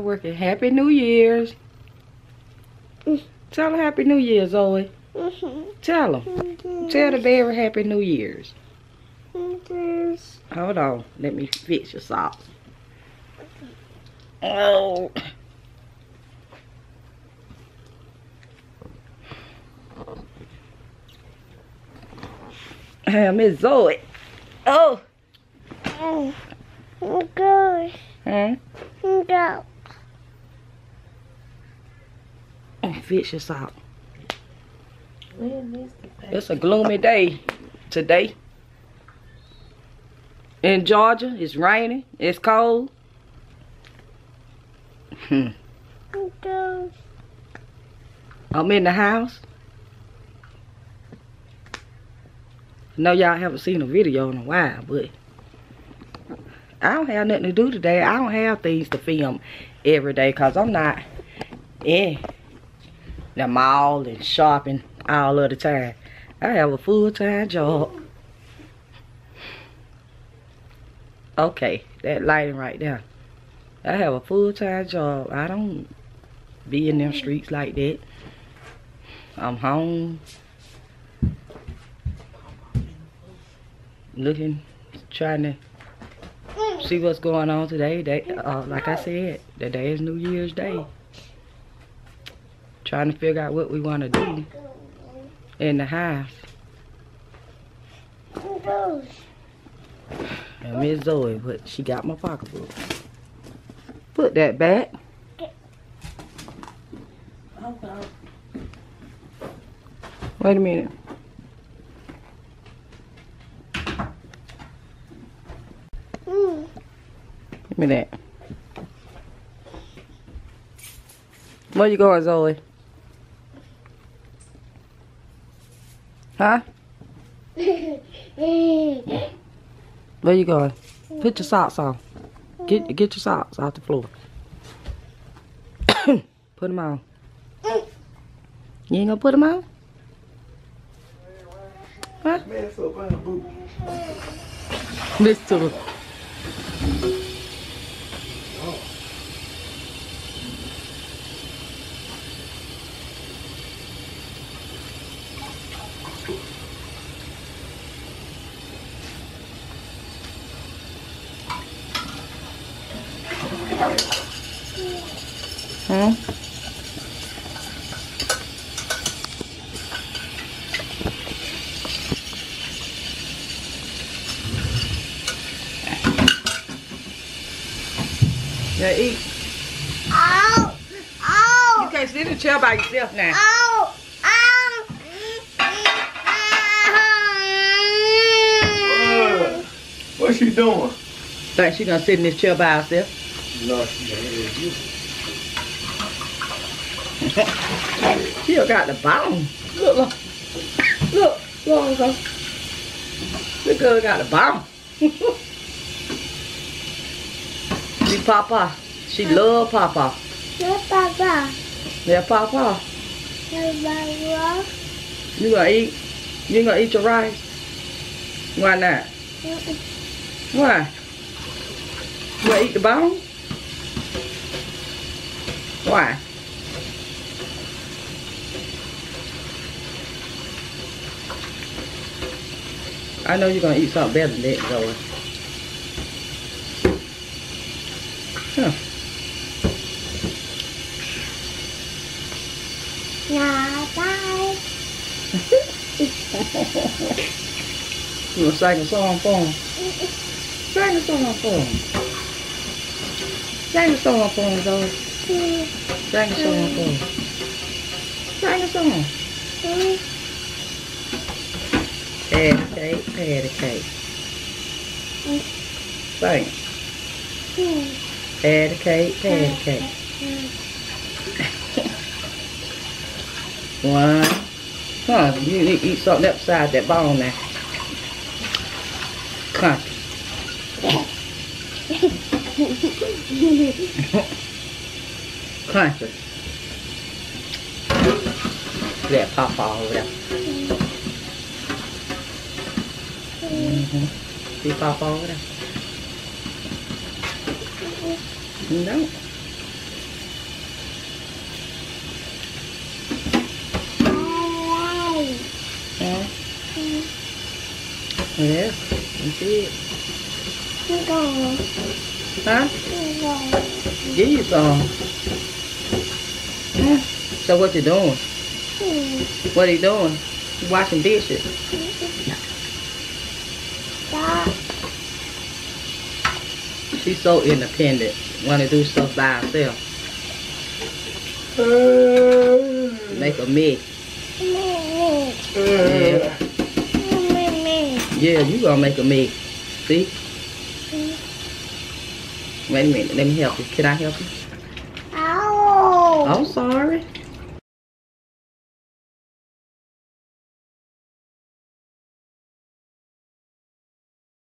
working. Happy New Year's. Tell her Happy New Year, Zoe. Tell her. Tell the baby Happy New Year's. Hold on. Let me fix your socks. Oh. Hey, Miss Zoe. Oh. Oh. Good. Huh? Go. Fix your sock. It's a gloomy day today. In Georgia, it's raining, it's cold. Hmm. Go. I'm in the house. I know y'all haven't seen a video in a while, but I don't have nothing to do today. I don't have things to film every day because I'm not in the mall and shopping all of the time. I have a full-time job. Okay, that lighting right there. I have a full-time job. I don't be in them streets like that. I'm home. Looking, trying to see what's going on today. They, uh, like I said, today is New Year's Day. Trying to figure out what we want to do in the house. And Miss Zoe, but she got my pocketbook. Put that back. Wait a minute. Me that. Where you going, Zoe? Huh? Where you going? Put your socks on. Get get your socks off the floor. put them on. You ain't gonna put them on? Huh? Man, so bad, boo. Listen to them. Hmm? Yeah, eat. Ow. Ow. You can't sit in the chair by yourself now. Ow. Ow. Uh, what's she doing? Think she gonna sit in this chair by herself? No, she ain't. You. She done got the bone. Look, look. Look, look, look. This girl got the bone. she Papa. She love Papa. Yeah, Papa. No, Papa. You gonna eat? You gonna eat your rice? Why not? Why? You gonna eat the bone? Why? I know you're gonna eat something better than that, Zoe. Huh. Now, bye. You gonna sing a song for him? Sing a song for him. Sing a song for him, Zoe. Sing a song for him. Sing a song. Patty cake, patty cake. Cake, patty cake. One. Huh, you need to eat something upside that bone now. Country. Classic. Look pop all over -hmm. See pop all over there? No. Yeah. It is. You see it? Huh? Give you some. So what you doing? Ừ. What are you doing? You washing dishes. She's so independent. Want to do stuff by herself. Make a mess. Yeah. Yeah, you gonna make a mess. See? Wait a minute. Let me help you. Can I help you? I'm sorry.